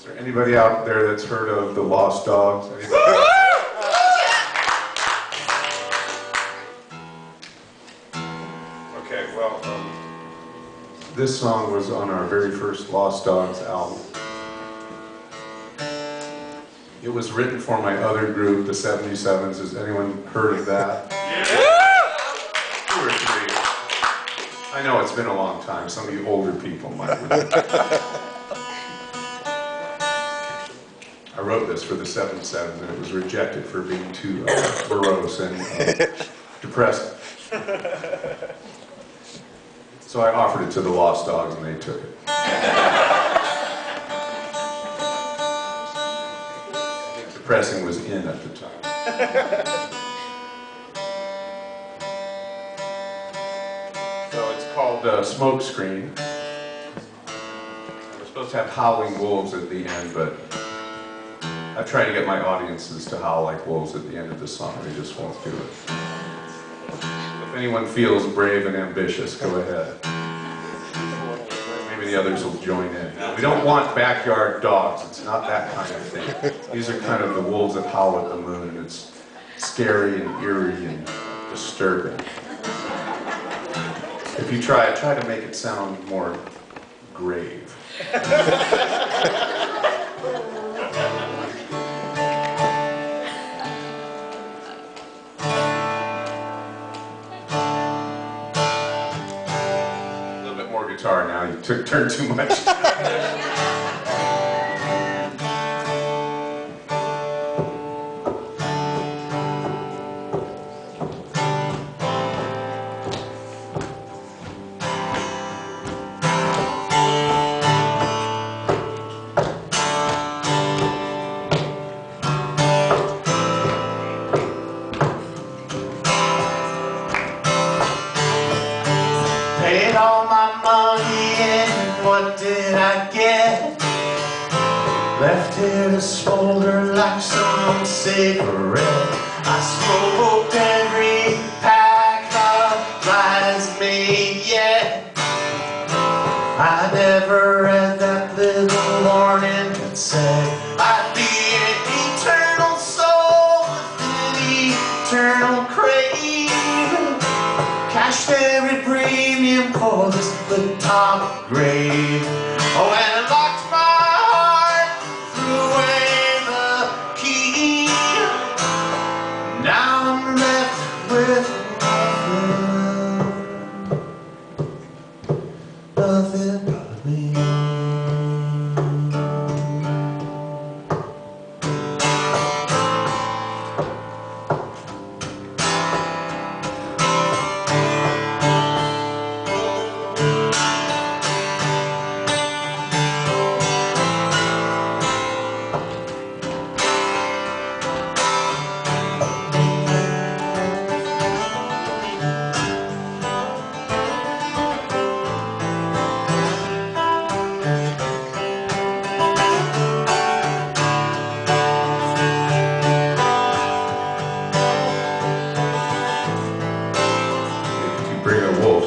Is there anybody out there that's heard of the Lost Dogs? Okay, well, um, this song was on our very first Lost Dogs album. It was written for my other group, the 77s. Has anyone heard of that? Two or three. I know it's been a long time. Some of you older people might remember. I wrote this for the 77s and it was rejected for being too uh, morose and uh, depressing. So I offered it to the Lost Dogs and they took it. Depressing was in at the time. So it's called uh, Smoke Screen. We're supposed to have howling wolves at the end, but I try to get my audiences to howl like wolves at the end of the song. They just won't do it. If anyone feels brave and ambitious, go ahead. Maybe the others will join in. We don't want backyard dogs. It's not that kind of thing. These are kind of the wolves that howl at the moon. and It's scary and eerie and disturbing. If you try, try to make it sound more grave. guitar now. You took turned too much. what did I get? Left here to smolder like some cigarette. I smoked every pack of lies made yet. I never read that little warning that said every premium for this top grade. Oh, and I locked my heart, threw away the key. Now I'm left with nothing, nothing but me. bring a wolf.